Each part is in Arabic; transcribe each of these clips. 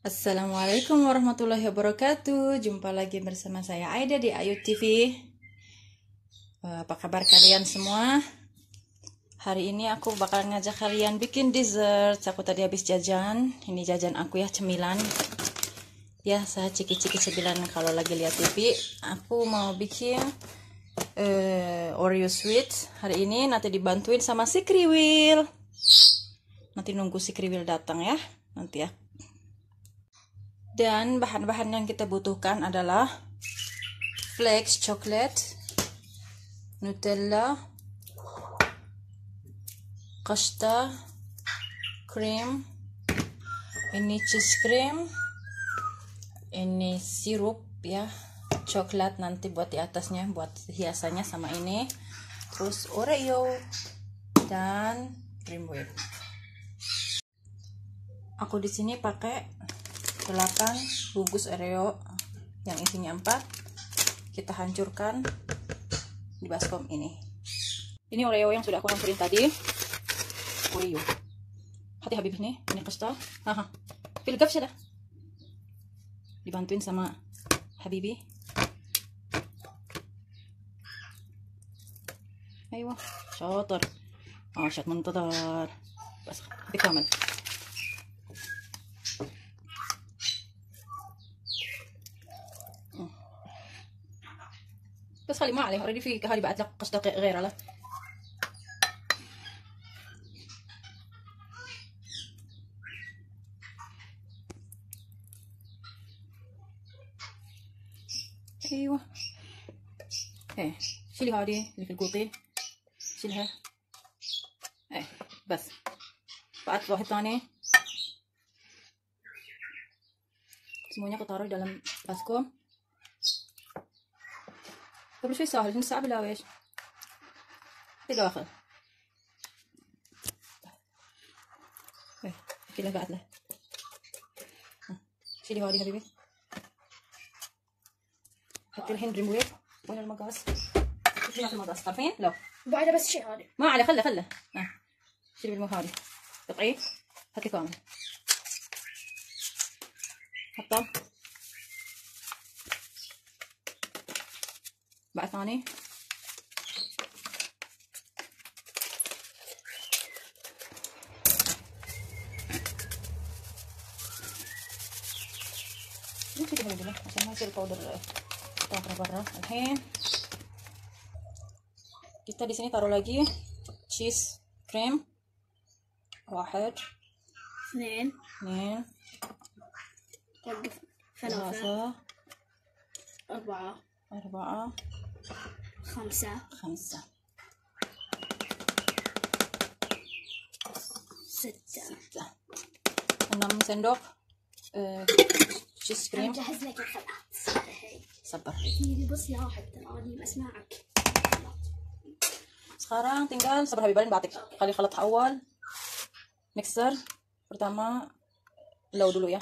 Assalamualaikum warahmatullahi wabarakatuh. Jumpa lagi bersama saya Aida di Ayu TV Eh, Apa kabar kalian semua? Hari ini aku bakal ngajak kalian bikin dessert. Aku tadi habis jajan. Ini jajan aku ya, cemilan. Ya, saya ciki-ciki cemilan kalau lagi lihat TV Aku mau bikin eh, Oreo sweet Hari ini nanti dibantuin sama si Kriwil. Nanti nunggu si Kriwil datang ya. Nanti ya dan bahan-bahan yang kita butuhkan adalah flakes coklat, Nutella, kasta, cream, ini cheese cream, ini sirup ya, coklat nanti buat di atasnya, buat hiasannya sama ini, terus Oreo dan cream whip. Aku di sini pakai 8 bungkus Oreo yang isinya 4 kita hancurkan di baskom ini ini Oreo yang sudah aku hancurin tadi Oreo hati habib ini ini kristal haha pilgaf sudah dibantuin sama Habibi ayo شاطر اه شاط منتظر بس بكمل بس خلي ما عليه اوريدي في هذه بعت لك قصة غيرها لا أيوه إيه شيلي هذه اللي في القوطي شيلها إيه بس بعت واحد ثاني semuanya aku taruh dalam baskom. قبل شوي سهل نص ساعة بلا ويش في داخل إيه كذا قاعد له شيلي هذه حبيبي. حطي الحين ريمويت وين المقاس؟ شوفي في المقاس. عارفين؟ لو بعدها بس شيء هذا ما عليه خله خله. شيلي بالمو هذه. قطعيه هاتي كامل. حطه. بعد ثاني ممكن كده هيجيبه عشان ما يصير الباودر طاقة برا الحين kita di sini taruh lagi cheese cream واحد اثنين اثنين وقف ثلاثة ثلاثة أربعة أربعة خمسة خمسة ستة ستة enam sendok eh, cheese cream أجهز لك الخلعات هي sabar هي بص يا حتى أنا أسمعك sekarang tinggal sabar habibalin batik kali khalat awal mixer pertama low dulu ya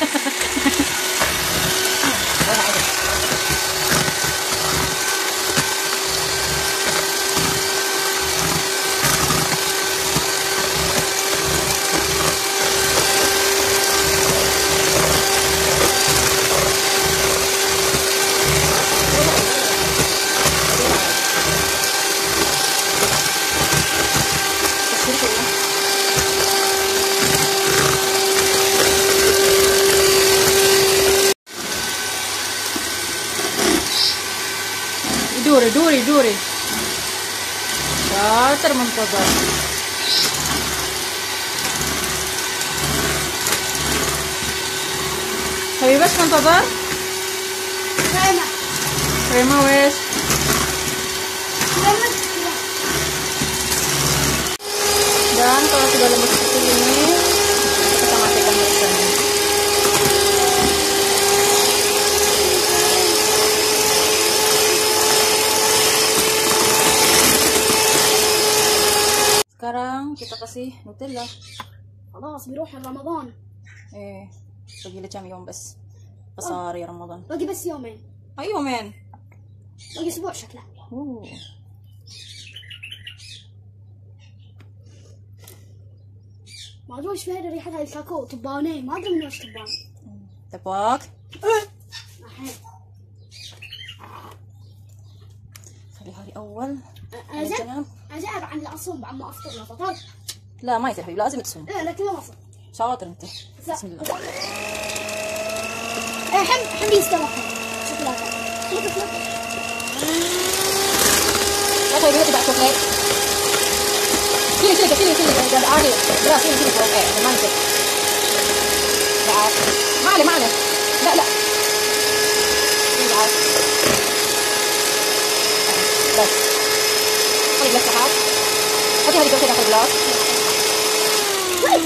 duri duri duri Ah, termentok. Hai, wes kan mempodor? Crema. Crema wes. Dan kalau sudah lembut kasih خلصي نوتيلا. خلاص بيروح رمضان إيه باقي لي كم يوم بس. قصار يا رمضان. باقي بس يومين. اي يومين. باقي أسبوع شكله. ما أدري وش فيها ريحة هاي الكاكاو تبانين ما أدري من وش تبان تباك. الحين خلي هذه أول. أنا زين عن العصوم بعد ما أفطر لا فطر لا ما يصير حبيبي لازم تصوم لا لا كذا مصر شاطر انت. بسم الله. الحين الحين بيستوى شوكولاته شوكولاته لا تبي تبع شوكليت شيلي شيلي شيلي شيلي شيلي عادي لا شيلي شيلي فوق إيه ما يصير بعد ما عليه ما عليه. لا لا. شيلي بعد بس. خلي بلاس تحت حطي هذه كل داخل بس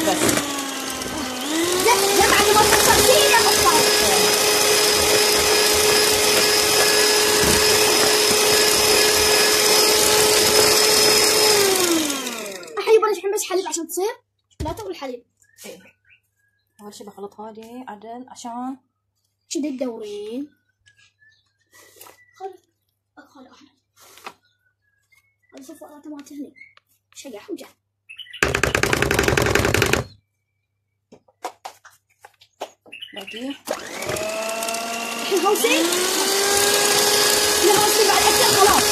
ما حليب عشان تصير؟ شوكولاته والحليب إيه أول شي بخلط هذه عدل عشان كذا تدورين. خل خل احمد هذا صفاراته مالت هني شقح وجع. باقي الحين هوسي لما تصير بعد أكثر خلاص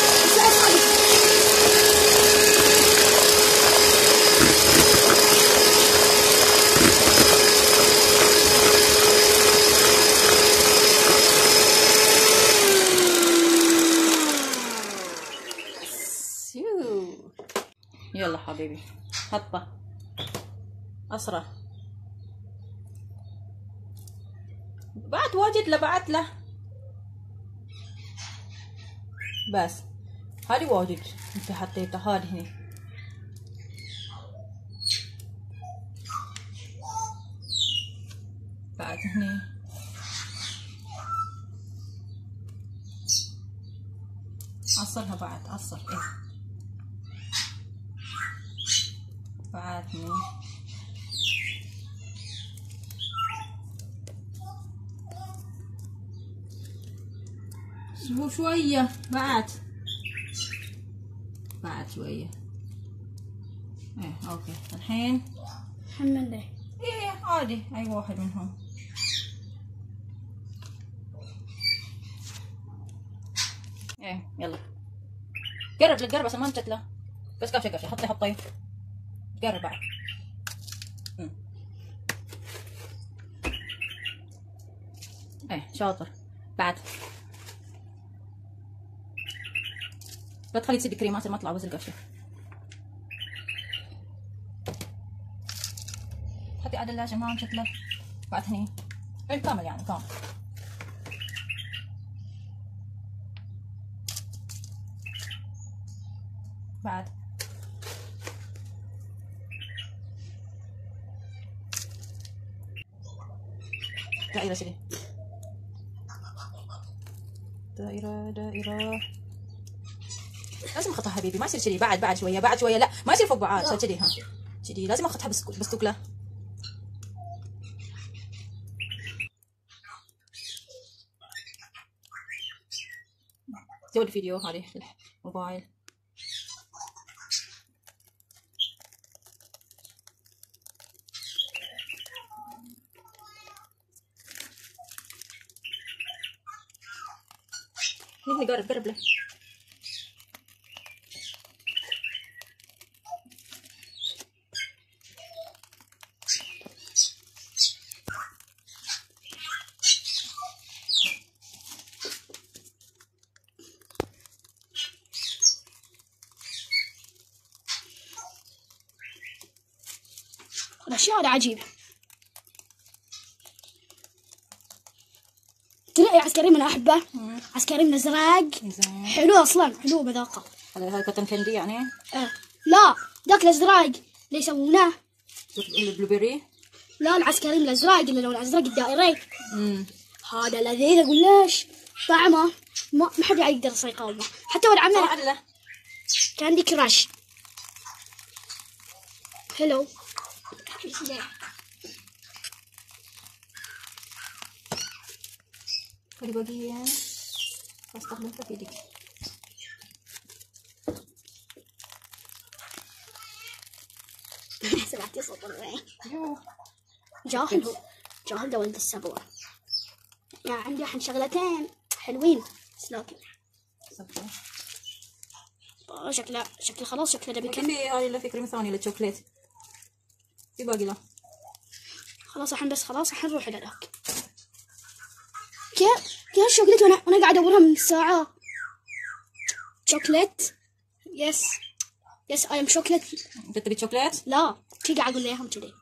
يلا حبيبي حطه أسرع. بعد واجد له بعد له. بس. هذه واجد. انت حطيتها. هذه هنا. بعد هنا. عصرها بعد. عصر إيه. بعد هنا شو شوية. بعد. بعد شوية. إيه أوكي. الحين؟ حمل له إيه عادي. أي واحد منهم. إيه يلا. قرب لك قرب عشان ما انت له. بس قفشه قفشه حطي حطي قرب بعد. إيه شاطر. بعد. لا تخلي تصير كريمات ما تطلع بس القفشه حطي عدل عشان ما شكله بعد هني. كامل يعني كامل. بعد. دائرة شدي دائرة دائرة. لازم اخطها حبيبي. ما يصير شدي بعد بعد شوية. بعد شوية. لا ما يصير فوق بعض. عشان كذي ها. كذي. لازم اخطها بس بستوكله سوي الفيديو هذه. الموبايل. هنا قرب قرب له. عجيبة. تلاقي عسكري من أحبه. عسكري من ازرق زين. حلو أصلا حلو بذاقة. هذا هاي كوتن كاندي يعني؟ آه. لا ذاك الأزرق. اللي يسوونه؟ البلوبيري؟ لا العسكري من الأزرق اللي لون الأزرق الدائري. هذا لذيذ أقول ليش؟ طعمه ما ما حد يقدر يقاومه حتى ولد عمي كاندي كراش. سمعتي صوت Yo. جاهل جاهل ده ولد السبوع يعني عندي الحين شغلتين حلوين بس لكن. آه، شكله شكله خلاص شكله ده كم بيكمل هاي اللي في كريم ثاني للشوكليت باقي له خلاص الحين بس خلاص الحين نروح إلى ذاك كيف كيف الشوكليت وأنا وأنا قاعد ادورها من ساعة. شوكليت؟ يس يس اي ام شوكليت أنت تبي شوكليت لا شي قاعد أقول لهم كذي.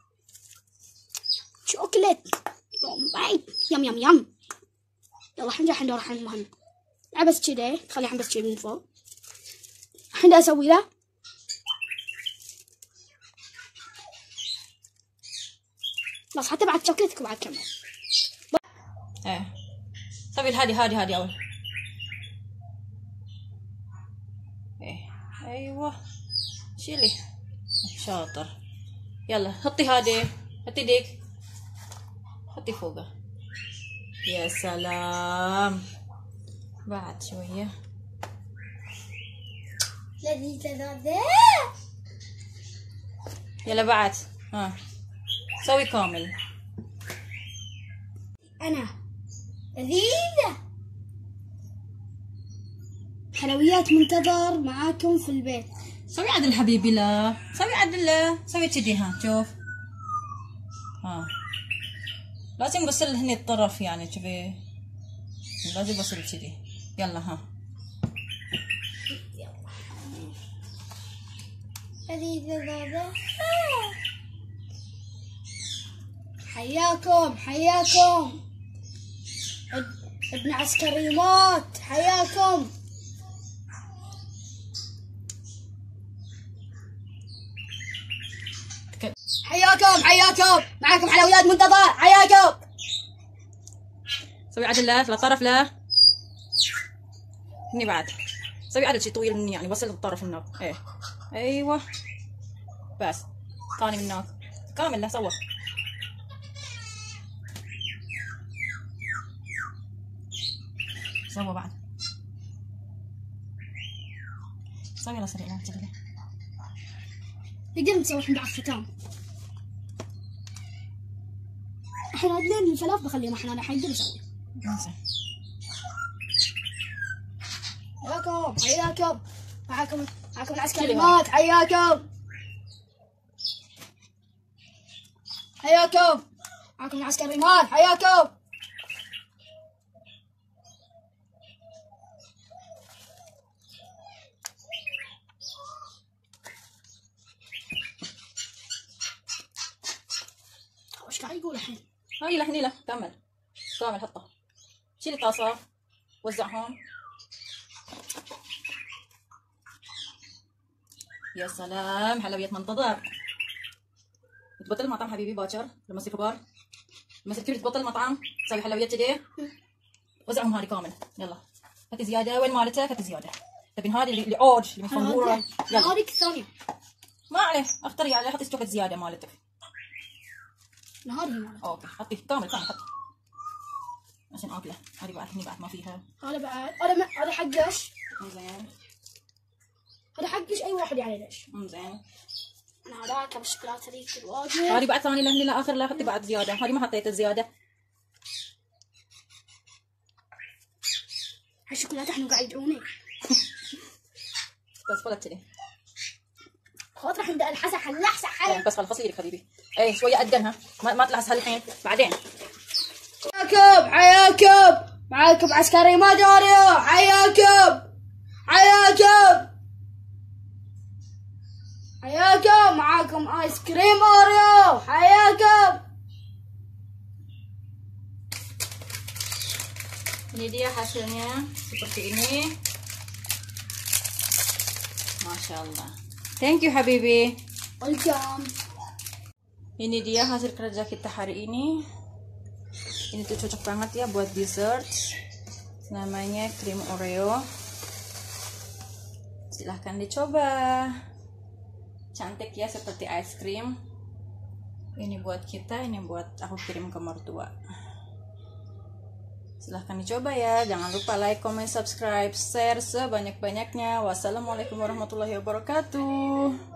شوكليت يوم يم يم يم. يلا الحين الحين دور الحين مهم. لا بس كذي. تخلي الحين بس كذي من فوق. الحين أسوي له. بس حتى بعد شوكليتك بعد كمل إيه. سوي هادي هادي هادي أول. إيه. أيوه. شيلي شاطر. يلا حطي هادي حطي ديك. حطي فوقه. يا سلام. بعد شوية. لذيذة يلا بعد. ها. سوي كامل أنا لذيذة حلويات منتظر معاكم في البيت. سوي عدل حبيبي لا. سوي عدل لا. سوي كذي ها شوف. ها. لازم بصل هني الطرف يعني كذي. لازم بصل كذي. يلا ها. لذيذة ذا حياكم حياكم. اب- ابن عسكريمات حياكم. ك- حياكم حياكم. معاكم حلويات منتظر حياكم. سوي عدل لا للطرف لا. هني بعد. سوي عدل شي طويل مني يعني وصل الطرف هناك. إيه. أيوه. بس. ثاني من هناك. كامل لا سوى. سوى بعد سوي لا سريع لا كذي. نقدر نسوي الحين بعد ختام الحين عدلين الفلاف بخليهم الحين أنا حيقدر أسوي انزين. حياكم حياكم. معاكم معاكم العسكريات حياكم. حياكم. معاكم العسكريات حياكم وش قاعد يقول الحين؟ هاي لا هني لا كمل. كامل حطه شيل الطاسة وزعهم. يا سلام حلويات منتظر. تبطل المطعم حبيبي باكر لما تصير كبار. لما تصير كبير تبطل المطعم تسوي حلويات كذي. وزعهم هذه كامل. يلا. هاتي زيادة. وين مالته؟ هاتي زيادة. تبين هذه اللي اللي أوج اللي مفنورة يلا. هذيك الثانية ما عليه. اختاري عليه. حطي شوكة زيادة مالتك. هذه مالت أوكي حطي كامل كامل حطي عشان اكله هذه بعد هني بعد ما فيها هذا بعد هذا ما- هذا حقش زين هذا حقش اي واحد يعني ليش زين أنا هذاك بالشوكولاته ذيك الواجد هذه بعد ثاني لهني لاخر لا حطي بعد زياده هذه ما حطيت الزياده هالشوكولاته إحنا قاعد يدعوني بس ولا كذي خاطر عند الحسا حلحسا حل بس خلصي لك حبيبي إيه شوية قدنها ما, ما تلحس هالحين. بعدين. حياكم حياكم. معاكم عسكري مداريو حياكم. حياكم. حياكم. معاكم آيس كريم أوريو. حياكم. Ini dia hasilnya. Seperti ini. Masya Allah. Thank you habibi. ويلكم ini dia hasil kerja kita hari ini. Ini tuh cocok banget ya buat dessert. Namanya krim oreo. Silahkan dicoba. Cantik ya seperti es krim ini buat kita ini buat aku kirim ke mertua. Silahkan dicoba ya. Jangan lupa like comment subscribe share sebanyak banyaknya wassalamualaikum warahmatullahi wabarakatuh